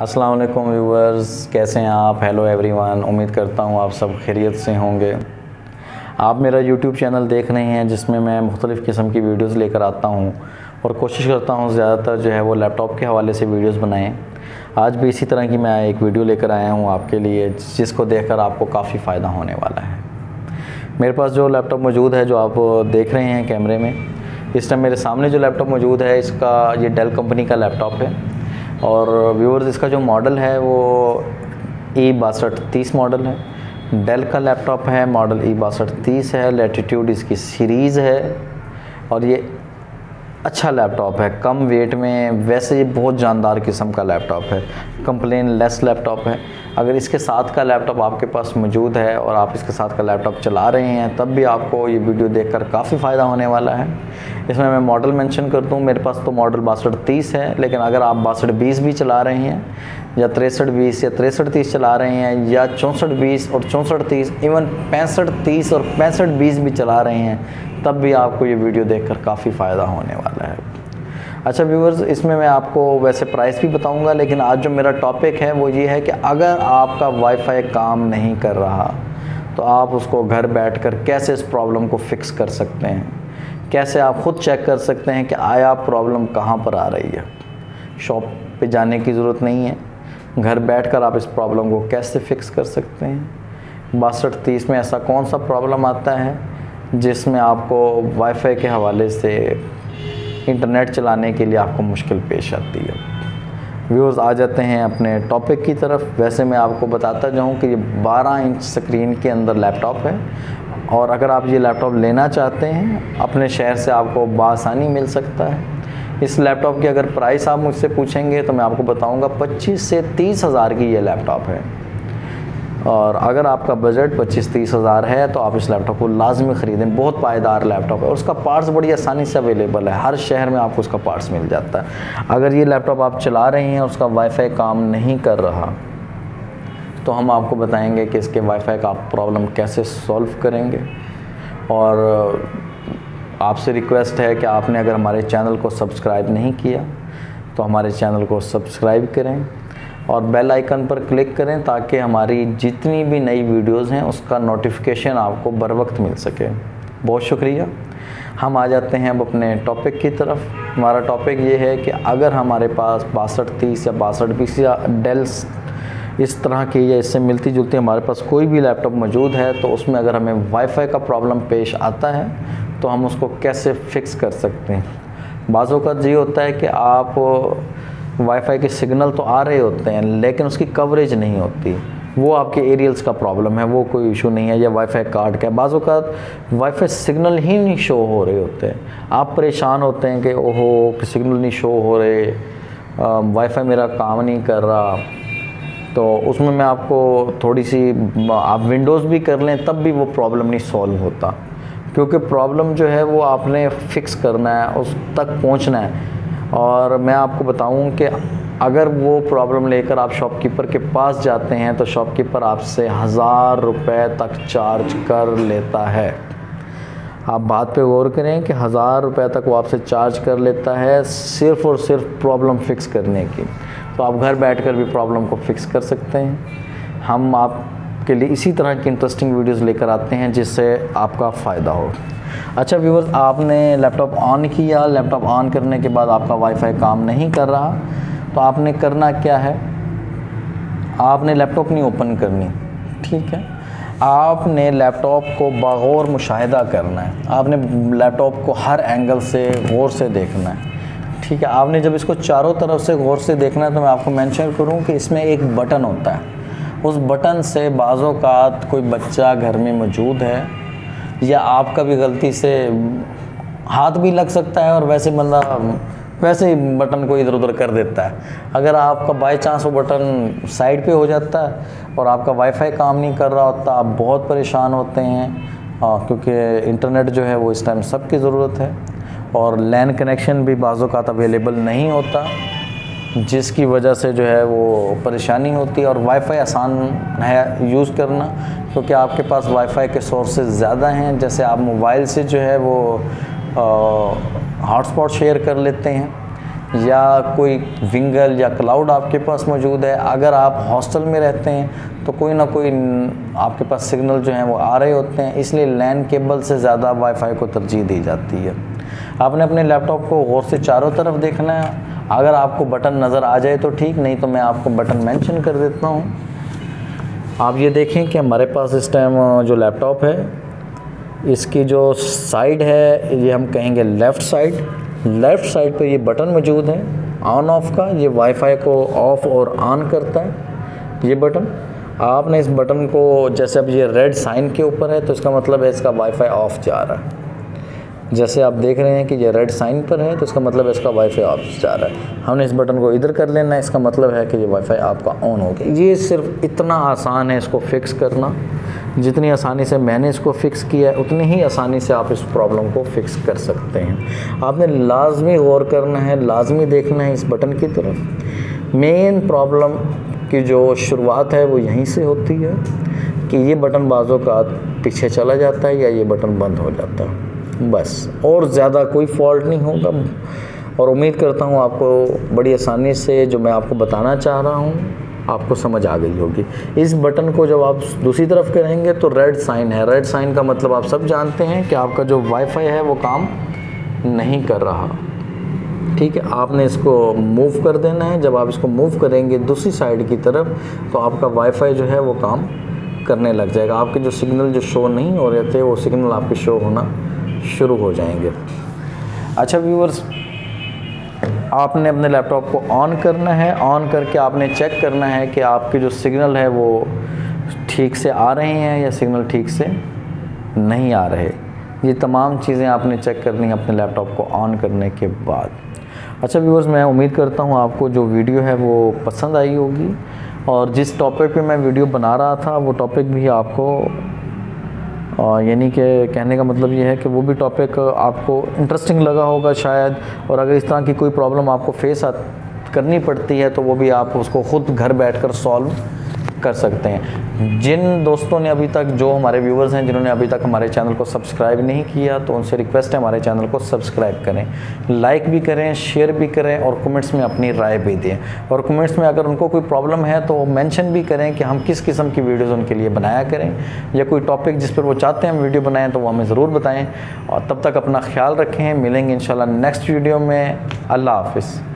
अस्सलाम वालेकुम व्यूवर्स कैसे हैं आप? हेलो एवरीवन उम्मीद करता हूँ आप सब खैरियत से होंगे। आप मेरा यूट्यूब चैनल देख रहे हैं, जिसमें मैं मुख्तलिफ़ किस्म की वीडियोस लेकर आता हूँ और कोशिश करता हूँ ज़्यादातर जो है वो लैपटॉप के हवाले से वीडियोस बनाएँ। आज भी इसी तरह की मैं एक वीडियो लेकर आया हूँ आपके लिए, जिसको देखकर आपको काफ़ी फ़ायदा होने वाला है। मेरे पास जो लैपटॉप मौजूद है, जो आप देख रहे हैं कैमरे में, इस टाइम मेरे सामने जो लैपटॉप मौजूद है, इसका ये डेल कंपनी का लैपटॉप है। और व्यूअर्स इसका जो मॉडल है, वो ई बासठ तीस मॉडल है। डेल का लैपटॉप है मॉडल ई बासठ तीस है। लेटीट्यूड इसकी सीरीज़ है। और ये अच्छा लैपटॉप है। कम वेट में वैसे ये बहुत जानदार किस्म का लैपटॉप है। कंप्लेन लेस लैपटॉप है। अगर इसके साथ का लैपटॉप आपके पास मौजूद है और आप इसके साथ का लैपटॉप चला रहे हैं, तब भी आपको ये वीडियो देखकर काफ़ी फ़ायदा होने वाला है। इसमें मैं मॉडल मेंशन कर दूँ, मेरे पास तो मॉडल बासठ तीस है, लेकिन अगर आप बासठ बीस भी चला रहे हैं, या तिरसठ बीस, या तिरसठ तीस चला रहे हैं, या चौंसठ बीस और चौंसठ तीस इवन पैंसठ तीस और पैंसठ बीस भी चला रहे हैं तब भी आपको ये वीडियो देखकर काफ़ी फ़ायदा होने वाला है। अच्छा व्यूवर्स इसमें मैं आपको वैसे प्राइस भी बताऊँगा, लेकिन आज जो मेरा टॉपिक है, वो ये है कि अगर आपका वाईफाई काम नहीं कर रहा तो आप उसको घर बैठकर कैसे इस प्रॉब्लम को फिक्स कर सकते हैं? कैसे आप ख़ुद चेक कर सकते हैं कि, आया प्रॉब्लम कहाँ पर आ रही है? शॉप पे जाने की ज़रूरत नहीं है। घर बैठकर आप इस प्रॉब्लम को कैसे फिक्स कर सकते हैं? बासठ, तीस में ऐसा कौन सा प्रॉब्लम आता है? जिसमें आपको वाईफाई के हवाले से इंटरनेट चलाने के लिए आपको मुश्किल पेश आती है। व्यूज़ आ जाते हैं अपने टॉपिक की तरफ़। वैसे मैं आपको बताता जाऊँ कि ये 12 इंच स्क्रीन के अंदर लैपटॉप है। और अगर आप ये लैपटॉप लेना चाहते हैं, अपने शहर से आपको बसानी मिल सकता है। इस लैपटॉप की अगर प्राइस आप मुझसे पूछेंगे तो मैं आपको बताऊँगा 25 से तीस हज़ार की ये लैपटॉप है। और अगर आपका बजट पच्चीस तीस हज़ार है तो आप इस लैपटॉप को लाजमी ख़रीदें। बहुत पायदार लैपटॉप है और उसका पार्ट्स बड़ी आसानी से अवेलेबल है। हर शहर में आपको उसका पार्ट्स मिल जाता है। अगर ये लैपटॉप आप चला रहे हैं और उसका वाईफाई काम नहीं कर रहा तो हम आपको बताएँगे कि इसके वाईफाई का आप प्रॉब्लम कैसे सॉल्व करेंगे। और, आपसे रिक्वेस्ट है कि आपने अगर हमारे चैनल को सब्सक्राइब नहीं किया तो हमारे चैनल को सब्सक्राइब करें। और बेल आइकन पर क्लिक करें ताकि हमारी जितनी भी नई वीडियोस हैं, उसका नोटिफिकेशन आपको बर वक्त मिल सके। बहुत शुक्रिया। हम आ जाते हैं अब अपने टॉपिक की तरफ़। हमारा टॉपिक ये है कि अगर हमारे पास बासठ, तीस या बासठ बीस या डेल्स इस तरह की या इससे मिलती जुलती हमारे पास कोई भी लैपटॉप मौजूद है तो उसमें अगर हमें वाईफाई का प्रॉब्लम पेश आता है तो हम उसको कैसे फ़िक्स कर सकते हैं? बाज़ों ये होता है कि आप वाईफाई के सिग्नल तो आ रहे होते हैं, लेकिन उसकी कवरेज नहीं होती। वो आपके एरियल्स का प्रॉब्लम है, वो कोई इशू नहीं है, या वाईफाई कार्ड का बाज़ों का वाईफाई सिग्नल ही नहीं शो हो रहे होते हैं। आप परेशान होते हैं कि, ओहो कि सिग्नल नहीं शो हो रहे। वाईफाई मेरा काम नहीं कर रहा। तो उसमें मैं आपको थोड़ी सी आप विंडोज़ भी कर लें, तब भी वो प्रॉब्लम नहीं सॉल्व होता। क्योंकि प्रॉब्लम जो है, वो आपने फ़िक्स करना है, उस तक पहुँचना है। और मैं आपको बताऊँ कि अगर वो प्रॉब्लम लेकर आप शॉपकीपर के पास जाते हैं तो शॉपकीपर आपसे हज़ार रुपए तक चार्ज कर लेता है। आप बात पे गौर करें कि हज़ार रुपए तक वो आपसे चार्ज कर लेता है सिर्फ़ और सिर्फ़ प्रॉब्लम फ़िक्स करने की। तो आप घर बैठकर भी प्रॉब्लम को फ़िक्स कर सकते हैं। हम आपके लिए इसी तरह की इंटरेस्टिंग वीडियोज़ लेकर आते हैं जिससे आपका फ़ायदा हो। अच्छा व्यूवर्स आपने लैपटॉप ऑन किया। लैपटॉप ऑन करने के बाद आपका वाईफाई काम नहीं कर रहा। तो आपने करना क्या है? आपने लैपटॉप नहीं ओपन करनी। ठीक है? आपने लैपटॉप को बगौर मुशाहिदा करना है। आपने लैपटॉप को हर एंगल से गौर से देखना है। ठीक है? आपने जब इसको चारों तरफ़ से गौर से देखना है तो मैं आपको मेंशन करूँ कि इसमें एक बटन होता है। उस बटन से बाज़ों का कोई बच्चा घर में मौजूद है या आपका भी गलती से हाथ भी लग सकता है और वैसे बंदा वैसे ही बटन को इधर उधर कर देता है। अगर आपका बाई चांस वो बटन साइड पे हो जाता है और आपका वाईफाई काम नहीं कर रहा होता आप बहुत परेशान होते हैं आ, क्योंकि इंटरनेट जो है वो इस टाइम सबकी ज़रूरत है और लैन कनेक्शन भी बाज़ों का अवेलेबल नहीं होता। जिसकी वजह से जो है वो परेशानी होती है और वाईफाई आसान है यूज़ करना, क्योंकि आपके पास वाईफाई के सोर्सेज ज़्यादा हैं। जैसे आप मोबाइल से जो है वो हॉटस्पॉट शेयर कर लेते हैं, या कोई विंगल या क्लाउड आपके पास मौजूद है। अगर आप हॉस्टल में रहते हैं तो कोई ना कोई आपके पास सिग्नल जो हैं वो आ रहे होते हैं। इसलिए लैन केबल से ज़्यादा वाईफाई को तरजीह दी जाती है। आपने अपने लैपटॉप को गौर से चारों तरफ़ देखना है। अगर आपको बटन नज़र आ जाए तो ठीक, नहीं तो मैं आपको बटन मेंशन कर देता हूँ। आप ये देखें कि हमारे पास इस टाइम जो लैपटॉप है, इसकी जो साइड है, ये हम कहेंगे लेफ़्ट साइड लेफ़्ट साइड पे ये बटन मौजूद है ऑन ऑफ़ का, ये वाईफाई को ऑफ़ और ऑन करता है, ये बटन। आपने इस बटन को, जैसे अब ये रेड साइन के ऊपर है तो इसका मतलब है इसका वाईफाई ऑफ़ जा रहा है। जैसे आप देख रहे हैं कि ये रेड साइन पर है तो इसका मतलब है इसका वाईफाई ऑफ़ जा रहा है। हमने इस बटन को इधर कर लेना है, इसका मतलब है कि ये वाईफाई आपका ऑन हो गया। ये सिर्फ़ इतना आसान है इसको फिक्स करना। जितनी आसानी से मैंने इसको फ़िक्स किया है, उतनी ही आसानी से आप इस प्रॉब्लम को फ़िक्स कर सकते हैं। आपने लाजमी गौर करना है, लाजमी देखना है इस बटन की तरफ़। मेन प्रॉब्लम की जो शुरुआत है, वो यहीं से होती है कि ये बटन बाज़ों का पीछे चला जाता है या ये बटन बंद हो जाता है। बस। और ज़्यादा कोई फॉल्ट नहीं होगा। और उम्मीद करता हूँ आपको बड़ी आसानी से जो मैं आपको बताना चाह रहा हूँ, आपको समझ आ गई होगी। इस बटन को जब आप दूसरी तरफ़ करेंगे तो रेड साइन है। रेड साइन का मतलब आप सब जानते हैं कि आपका जो वाईफाई है वो काम नहीं कर रहा। ठीक है, आपने इसको मूव कर देना है। जब आप इसको मूव करेंगे दूसरी साइड की तरफ़ तो आपका वाईफाई जो है वो काम करने लग जाएगा। आपके जो सिग्नल जो शो नहीं हो रहे थे, वो सिग्नल आपके शो होना शुरू हो जाएँगे। अच्छा व्यूअर्स आपने अपने लैपटॉप को ऑन करना है। ऑन करके आपने चेक करना है कि आपके जो सिग्नल है वो ठीक से आ रहे हैं या सिग्नल ठीक से नहीं आ रहे। ये तमाम चीज़ें आपने चेक करनी है अपने लैपटॉप को ऑन करने के बाद। अच्छा व्यूवर्स मैं उम्मीद करता हूँ आपको जो वीडियो है वो पसंद आई होगी। और जिस टॉपिक पे मैं वीडियो बना रहा था, वो टॉपिक भी आपको यानी कि कहने का मतलब ये है कि वो भी टॉपिक आपको इंटरेस्टिंग लगा होगा शायद, और अगर इस तरह की कोई प्रॉब्लम आपको फेस करनी पड़ती है तो वो भी आप उसको ख़ुद घर बैठकर सॉल्व कर सकते हैं। जिन दोस्तों ने अभी तक जो हमारे व्यूवर्स हैं, जिन्होंने अभी तक हमारे चैनल को सब्सक्राइब नहीं किया तो उनसे रिक्वेस्ट है हमारे चैनल को सब्सक्राइब करें। लाइक भी करें शेयर भी करें और कमेंट्स में अपनी राय भी दें। और कमेंट्स में अगर उनको कोई प्रॉब्लम है तो मेंशन भी करें कि हम किस किस्म की वीडियोज़ उनके लिए बनाया करें। या कोई टॉपिक जिस पर वो चाहते हैं हम वीडियो बनाएँ तो वो हमें ज़रूर बताएँ। और तब तक अपना ख्याल रखें। मिलेंगे इन नेक्स्ट वीडियो में। अल्लाह हाफिज़।